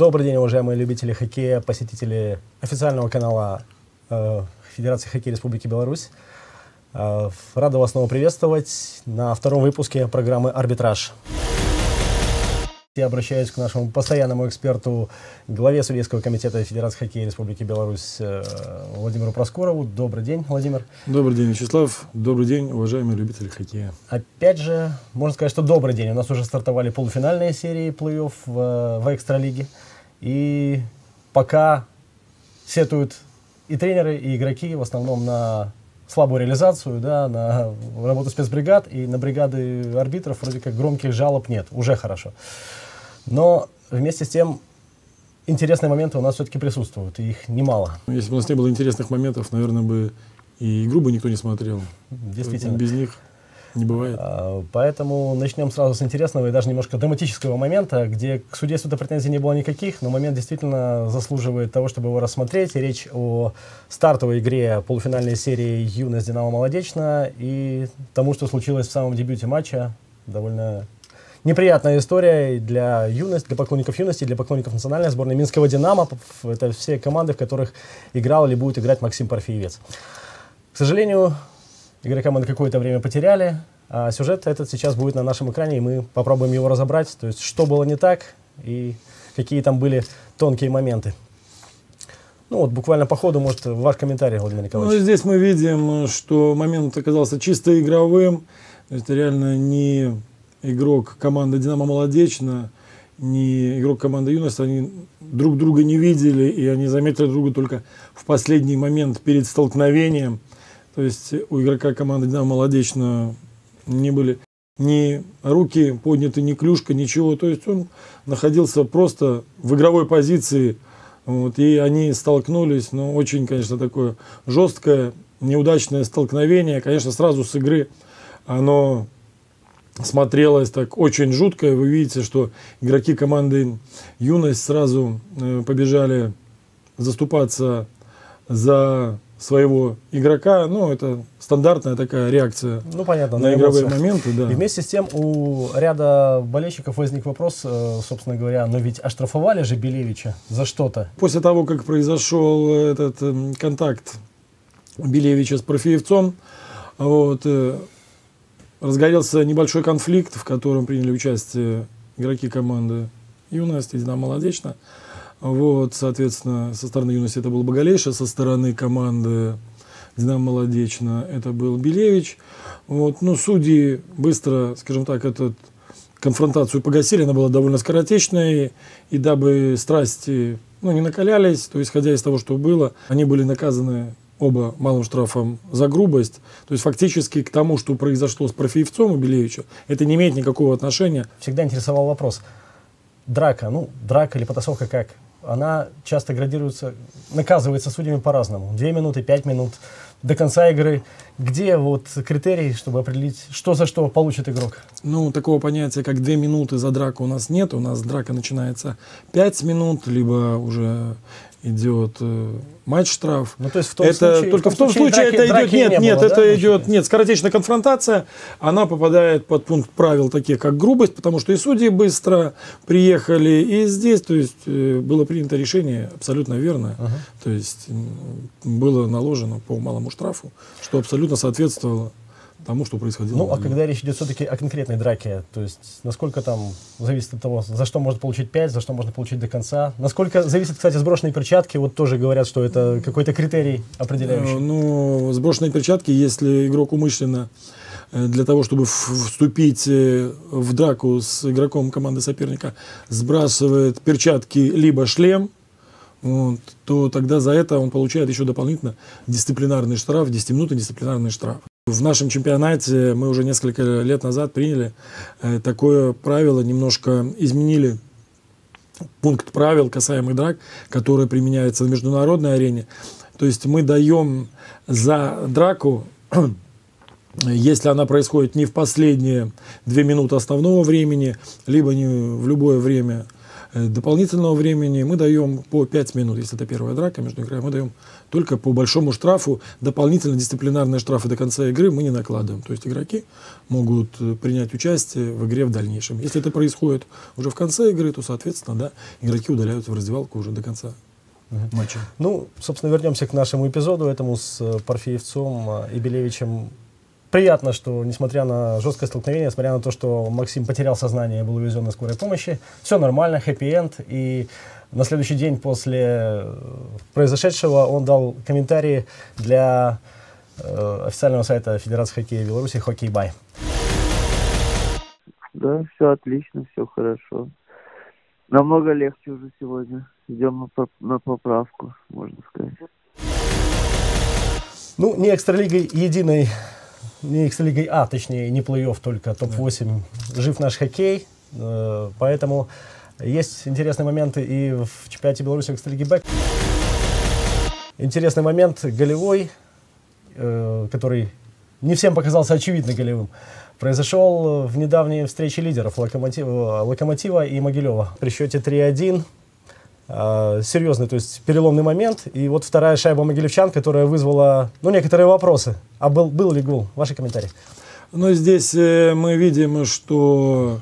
Добрый день, уважаемые любители хоккея, посетители официального канала э, Федерации хоккея Республики Беларусь. Э, рада вас снова приветствовать на втором выпуске программы «Арбитраж». Я обращаюсь к нашему постоянному эксперту, главе Судейского комитета Федерации хоккея Республики Беларусь э, Владимиру Проскорову. Добрый день, Владимир. Добрый день, Вячеслав. Добрый день, уважаемые любители хоккея. Опять же, можно сказать, что добрый день. У нас уже стартовали полуфинальные серии плей-офф в, в экстралиге. И пока сетуют и тренеры, и игроки в основном на слабую реализацию, да, на работу спецбригад и на бригады арбитров вроде как громких жалоб нет, уже хорошо. Но вместе с тем интересные моменты у нас все-таки присутствуют, и их немало. Ну, если бы у нас не было интересных моментов, наверное, бы и игру бы никто не смотрел. Действительно. Без них не бывает. А, поэтому начнем сразу с интересного и даже немножко драматического момента, где к судейству-то претензий не было никаких, но момент действительно заслуживает того, чтобы его рассмотреть. Речь о стартовой игре полуфинальной серии «Юность Динамо Молодечно» и тому, что случилось в самом дебюте матча. Довольно неприятная история для юности, для поклонников юности, для поклонников национальной сборной Минского «Динамо». Это все команды, в которых играл или будет играть Максим Парфиевец. К сожалению, игрока мы на какое-то время потеряли, а сюжет этот сейчас будет на нашем экране, и мы попробуем его разобрать, то есть что было не так и какие там были тонкие моменты. Ну вот буквально по ходу, может, ваш комментарий, Владимир Николаевич. Ну, здесь мы видим, что момент оказался чисто игровым. То есть реально не игрок команды «Динамо Молодечно», ни игрок команды «Юность», они друг друга не видели, и они заметили друга только в последний момент перед столкновением. То есть у игрока команды «Динамо Молодечно» не были ни руки подняты, ни клюшка, ничего. То есть он находился просто в игровой позиции, вот, и они столкнулись. Но очень, конечно, такое жесткое, неудачное столкновение. Конечно, сразу с игры оно смотрелось так очень жутко. Вы видите, что игроки команды «Юность» сразу э, побежали заступаться за своего игрока. Ну, это стандартная такая реакция ну, понятно, на, на игровые моменты. Да. И вместе с тем у ряда болельщиков возник вопрос, э, собственно говоря, но ведь оштрафовали же Белевича за что-то. После того, как произошел этот эм, контакт Белевича с Профеевцом, вот, э, разгорелся небольшой конфликт, в котором приняли участие игроки команды «Юность» и «Динамо Молодечно». Вот, соответственно, со стороны «Юности» это был Боголейша, со стороны команды «Динамо Молодечно» это был Белевич. Вот, ну, судьи быстро, скажем так, эту конфронтацию погасили, она была довольно скоротечной, и дабы страсти ну, не накалялись, то исходя из того, что было, они были наказаны оба малым штрафом за грубость. То есть фактически к тому, что произошло с Профеевцом и Белевичем, это не имеет никакого отношения. Всегда интересовал вопрос. Драка, ну, драка или потасовка как? Она часто градируется, наказывается судьями по-разному. Две минуты, пять минут до конца игры. Где вот критерий, чтобы определить, что за что получит игрок? Ну, такого понятия, как две минуты за драку у нас нет. У нас драка начинается пять минут, либо уже идет э, матч-штраф. Ну, то есть в том это случае, только в в том случае случае драки, это идет нет, не нет, было, это да, идет нет, скоротечная конфронтация. Она попадает под пункт правил таких как грубость, потому что и судьи быстро приехали, и здесь, то есть э, было принято решение абсолютно верно, uh-huh. то есть было наложено по малому штрафу, что абсолютно соответствовало тому, что происходило. Ну, а когда речь идет все-таки о конкретной драке, то есть насколько там зависит от того, за что можно получить 5, за что можно получить до конца. Насколько зависит, кстати, сброшенные перчатки, вот тоже говорят, что это какой-то критерий определяющий. Э, ну, сброшенные перчатки, если игрок умышленно э, для того, чтобы вступить э, в драку с игроком команды соперника, сбрасывает перчатки либо шлем, вот, то тогда за это он получает еще дополнительно дисциплинарный штраф, 10-минутный дисциплинарный штраф. В нашем чемпионате мы уже несколько лет назад приняли э, такое правило, немножко изменили пункт правил касаемых драк, который применяется на международной арене. То есть мы даем за драку, если она происходит не в последние две минуты основного времени, либо не в любое время дополнительного времени мы даем по 5 минут, если это первая драка между играми, мы даем только по большому штрафу. Дополнительно дисциплинарные штрафы до конца игры мы не накладываем. То есть игроки могут э, принять участие в игре в дальнейшем. Если это происходит уже в конце игры, то, соответственно, да, игроки удаляются в раздевалку уже до конца матча. Ну, собственно, вернемся к нашему эпизоду, этому с э, Парфеевцом и Белевичем приятно, что, несмотря на жесткое столкновение, несмотря на то, что Максим потерял сознание и был увезен на скорой помощи, все нормально, хэппи-энд. И на следующий день после э, произошедшего он дал комментарии для э, официального сайта Федерации хоккея Беларуси «Хоккей Бай». Да, все отлично, все хорошо. Намного легче уже сегодня. Идем на, на поправку, можно сказать. Ну, не экстралигой единой не X-лигой А, точнее, не плей-офф, только топ-8. Жив наш хоккей, э, поэтому есть интересные моменты и в чемпионате Беларуси Экстралиги Б. Интересный момент голевой, э, который не всем показался очевидно голевым, произошел в недавней встрече лидеров Локомотива, Локомотива и Могилева. При счете 3-1 э, серьезный, то есть переломный момент. И вот вторая шайба Могилевчан, которая вызвала ну, некоторые вопросы. А был, был ли гол? Ваши комментарии. Ну, здесь э, мы видим, что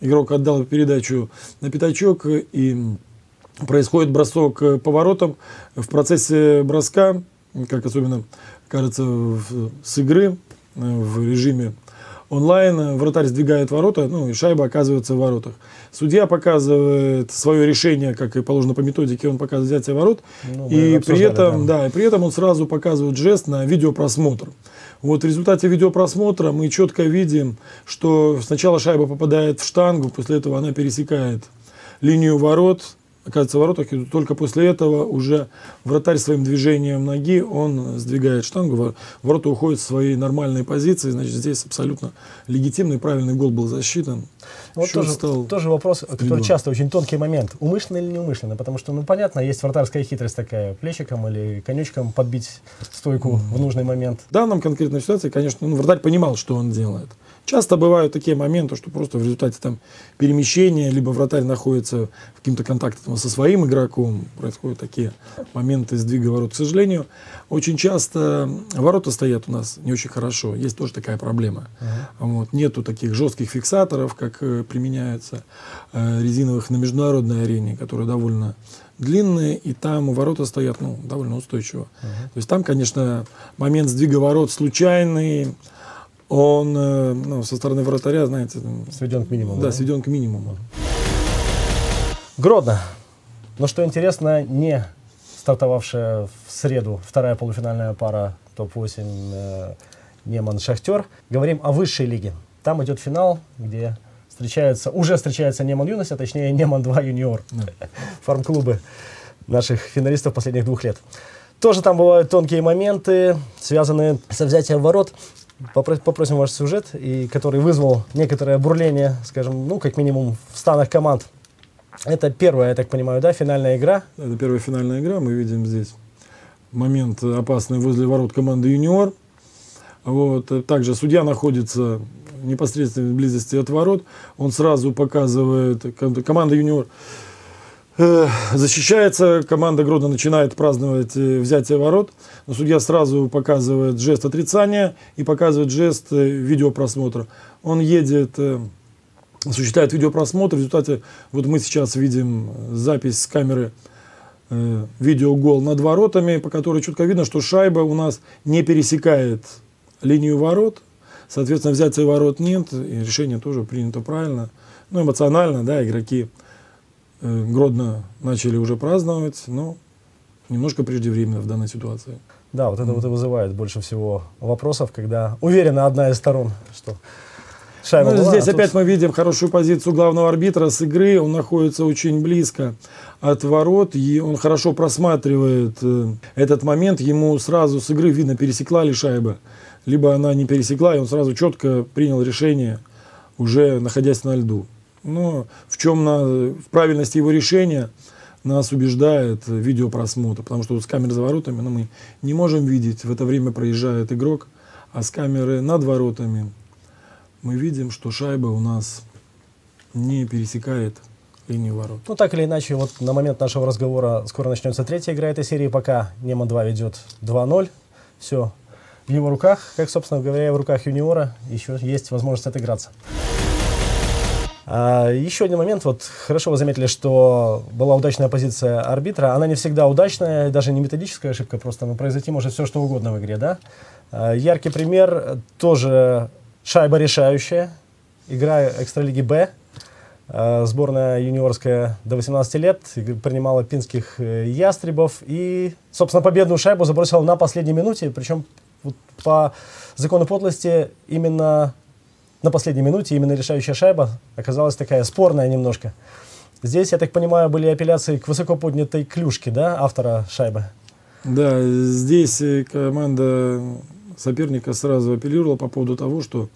игрок отдал передачу на пятачок, и происходит бросок поворотом. В процессе броска, как особенно кажется в, с игры, э, в режиме онлайн, вратарь сдвигает ворота, ну и шайба оказывается в воротах. Судья показывает свое решение, как и положено по методике, он показывает взятие ворот, ну, и при этом, да. да, и при этом он сразу показывает жест на видеопросмотр. Вот в результате видеопросмотра мы четко видим, что сначала шайба попадает в штангу, после этого она пересекает линию ворот, оказывается в воротах, и только после этого уже вратарь своим движением ноги, он сдвигает штангу, ворота уходят в свои нормальные позиции, значит, здесь абсолютно легитимный, правильный гол был засчитан. Вот тоже, стал тоже вопрос, который часто очень тонкий момент. Умышленно или неумышленно? Потому что, ну, понятно, есть вратарская хитрость такая, плечиком или конючком подбить стойку mm-hmm. в нужный момент. В данном конкретной ситуации, конечно, ну, вратарь понимал, что он делает. Часто бывают такие моменты, что просто в результате там, перемещения, либо вратарь находится в каким-то контакте там, со своим игроком, происходят такие моменты сдвига ворот. К сожалению, очень часто ворота стоят у нас не очень хорошо. Есть тоже такая проблема. Uh-huh. Вот. Нету таких жестких фиксаторов, как э, применяются э, резиновых на международной арене, которые довольно длинные, и там ворота стоят ну, довольно устойчиво. Uh-huh. То есть там, конечно, момент сдвига ворот случайный, он э, ну, со стороны вратаря, знаете... Сведен к минимуму. Да, да? сведен к минимуму. Гродно. Но что интересно, не стартовавшая в среду вторая полуфинальная пара топ-8 э, Неман-Шахтер. Говорим о высшей лиге. Там идет финал, где встречается, уже встречается Неман Юность, а точнее Неман-2 Юниор. Да. Фарм-клубы наших финалистов последних двух лет. Тоже там бывают тонкие моменты, связанные со взятием ворот попросим ваш сюжет, и который вызвал некоторое бурление, скажем, ну, как минимум, в станах команд. Это первая, я так понимаю, да, финальная игра? Это первая финальная игра. Мы видим здесь момент опасный возле ворот команды «Юниор». Вот. Также судья находится в непосредственной близости от ворот. Он сразу показывает, команда «Юниор» защищается, команда Гродно начинает праздновать э, взятие ворот, но судья сразу показывает жест отрицания и показывает жест э, видеопросмотра. Он едет, осуществляет видеопросмотр, в результате вот мы сейчас видим запись с камеры видеогол над воротами, по которой четко видно, что шайба у нас не пересекает линию ворот, соответственно, взятия ворот нет, и решение тоже принято правильно. Ну, эмоционально, да, игроки Э, Гродно начали уже праздновать, но немножко преждевременно в данной ситуации. Да, вот это mm. вот и вызывает больше всего вопросов, когда уверена одна из сторон, что шайба ну, была, Здесь а опять тут... мы видим хорошую позицию главного арбитра с игры. Он находится очень близко от ворот, и он хорошо просматривает э, этот момент. Ему сразу с игры видно, пересекла ли шайба, либо она не пересекла, и он сразу четко принял решение, уже находясь на льду. Но в чем на, в правильности его решения нас убеждает видеопросмотр, потому что с камеры за воротами ну, мы не можем видеть, в это время проезжает игрок, а с камеры над воротами мы видим, что шайба у нас не пересекает линию ворот. Ну, так или иначе, вот на момент нашего разговора скоро начнется третья игра этой серии, пока Нема-2 ведет 2-0. Все в его руках, как, собственно говоря, в руках юниора еще есть возможность отыграться. А, еще один момент. Вот хорошо вы заметили, что была удачная позиция арбитра. Она не всегда удачная, даже не методическая ошибка, просто ну, произойти может все, что угодно в игре, да? А, яркий пример тоже шайба решающая. Игра экстралиги Б. А, сборная юниорская до 18 лет принимала пинских э, ястребов и, собственно, победную шайбу забросила на последней минуте, причем вот по закону подлости именно на последней минуте именно решающая шайба оказалась такая спорная немножко. Здесь, я так понимаю, были апелляции к высоко поднятой клюшке, да, автора шайбы? Да, здесь э, команда соперника сразу апеллировала по поводу того, что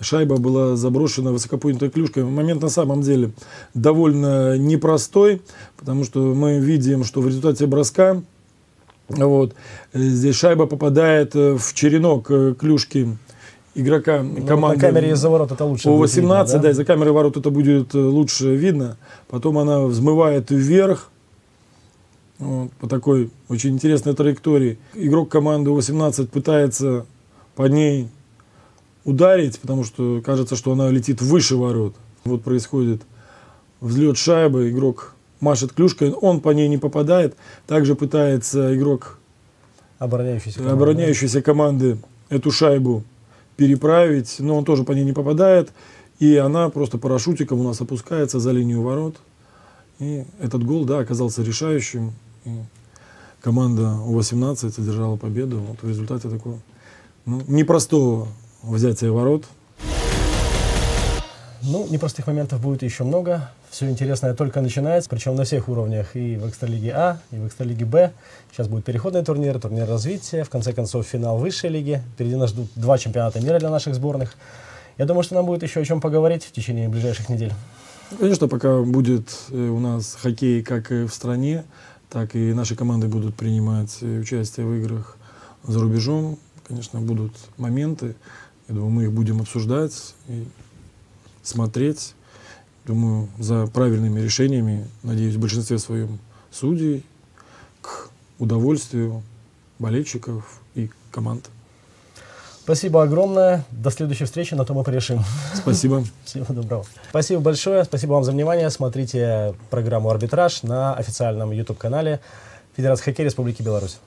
шайба была заброшена высокоподнятой клюшкой. Момент на самом деле довольно непростой, потому что мы видим, что в результате броска вот, э, здесь шайба попадает э, в черенок клюшки игрока ну, команды. На камере из-за ворот это лучше. О 18, видно, да? да, из-за камеры ворот это будет э, лучше видно. Потом она взмывает вверх. Вот, по такой очень интересной траектории. Игрок команды 18 пытается по ней ударить, потому что кажется, что она летит выше ворот. Вот происходит взлет шайбы, игрок машет клюшкой, он по ней не попадает. Также пытается игрок обороняющейся команды, обороняющейся команды эту шайбу переправить, но он тоже по ней не попадает. И она просто парашютиком у нас опускается за линию ворот. И этот гол, да, оказался решающим. И команда У-18 одержала победу. Вот в результате такого ну, непростого взятия ворот. Ну, непростых моментов будет еще много. Все интересное только начинается, причем на всех уровнях. И в Экстралиге А, и в Экстралиге Б. Сейчас будет переходный турнир, турнир развития. В конце концов, финал высшей лиги. Впереди нас ждут два чемпионата мира для наших сборных. Я думаю, что нам будет еще о чем поговорить в течение ближайших недель. Конечно, пока будет э, у нас хоккей как в стране, так и наши команды будут принимать э, участие в играх за рубежом. Конечно, будут моменты. Я думаю, мы их будем обсуждать. И смотреть. Думаю, за правильными решениями, надеюсь, в большинстве своем судей, к удовольствию болельщиков и команд. Спасибо огромное. До следующей встречи, на то мы порешим. Спасибо. Всего доброго. Спасибо большое. Спасибо вам за внимание. Смотрите программу «Арбитраж» на официальном YouTube-канале Федерации хоккея Республики Беларусь.